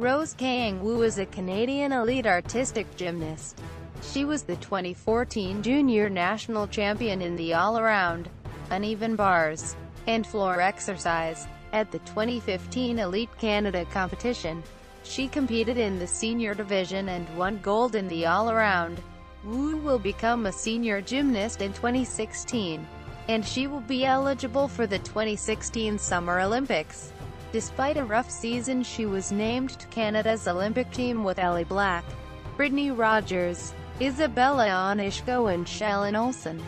Rose-Kaying Woo is a Canadian elite artistic gymnast. She was the 2014 junior national champion in the all-around, uneven bars, and floor exercise. At the 2015 Elite Canada competition, she competed in the senior division and won gold in the all-around. Woo will become a senior gymnast in 2016, and she will be eligible for the 2016 Summer Olympics. Despite a rough season she was named to Canada's Olympic team with Ellie Black, Brittany Rogers, Isabela Onyshko and Shallon Olsen.